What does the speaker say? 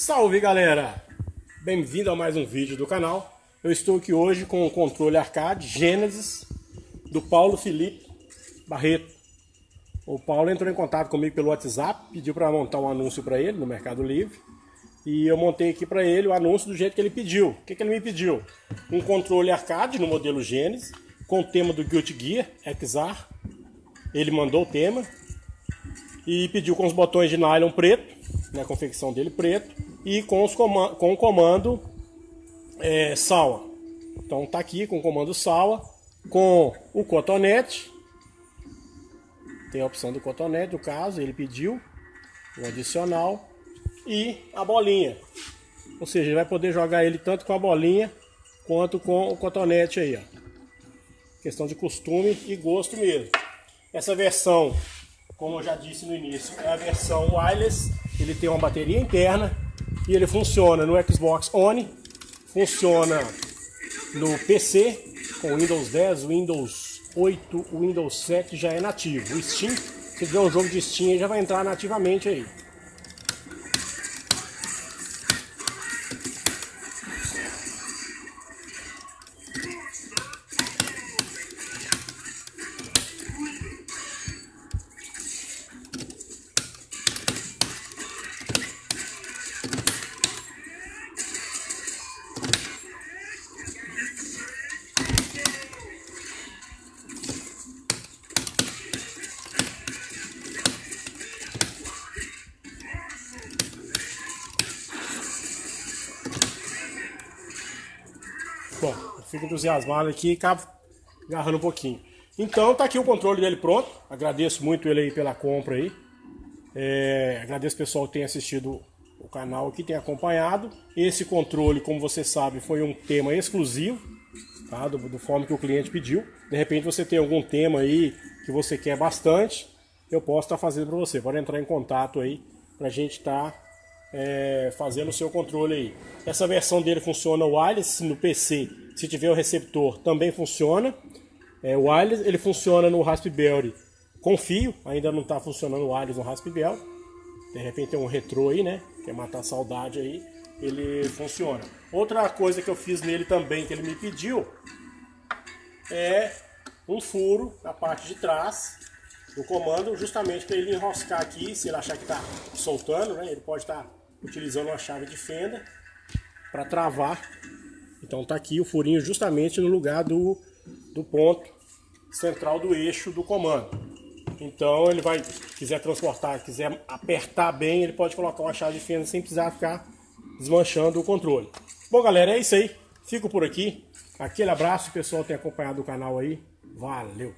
Salve galera! Bem-vindo a mais um vídeo do canal. Eu estou aqui hoje com o controle arcade Genesis do Paulo Felipe Barreto. O Paulo entrou em contato comigo pelo WhatsApp, pediu para montar um anúncio para ele no Mercado Livre. E eu montei aqui para ele o anúncio do jeito que ele pediu. O que, que ele me pediu? Um controle arcade no modelo Genesis, com o tema do Guilty Gear, Exar. Ele mandou o tema e pediu com os botões de nylon preto, na confecção dele preto, e com, os com o comando é. Então tá aqui com o comando SAWA, com o cotonete. Tem a opção do cotonete, no caso, ele pediu um adicional e a bolinha. Ou seja, ele vai poder jogar ele tanto com a bolinha quanto com o cotonete aí, ó. Questão de costume e gosto mesmo. Essa versão, como eu já disse no início, é a versão wireless. Ele tem uma bateria interna e ele funciona no Xbox One, funciona no PC com Windows 10, Windows 8, Windows 7 já é nativo. O Steam, se tiver um jogo de Steam, já vai entrar nativamente aí. Fico entusiasmado aqui e acabo agarrando um pouquinho. Então tá aqui o controle dele pronto. Agradeço muito ele aí pela compra aí. É, agradeço o pessoal que tem assistido o canal aqui, tem acompanhado. Esse controle, como você sabe, foi um tema exclusivo, tá? Do, do forma que o cliente pediu. De repente você tem algum tema aí que você quer bastante, eu posso estar tá fazendo para você. Pode entrar em contato aí pra gente estar tá é, fazendo o seu controle aí. Essa versão dele funciona wireless no PC, se tiver o receptor também funciona. É, wireless, ele funciona no Raspberry com fio, ainda não está funcionando wireless no Raspberry. De repente tem um retrô aí, né? Quer matar a saudade aí, ele funciona. Outra coisa que eu fiz nele também, que ele me pediu, é um furo na parte de trás do comando, justamente para ele enroscar aqui, se ele achar que está soltando, né? Ele pode estar tá utilizando uma chave de fenda para travar. Então tá aqui o furinho justamente no lugar do, do ponto central do eixo do comando. Então ele vai, quiser transportar, quiser apertar bem, ele pode colocar uma chave de fenda sem precisar ficar desmanchando o controle. Bom galera, é isso aí. Fico por aqui. Aquele abraço, o pessoal tem acompanhado o canal aí. Valeu!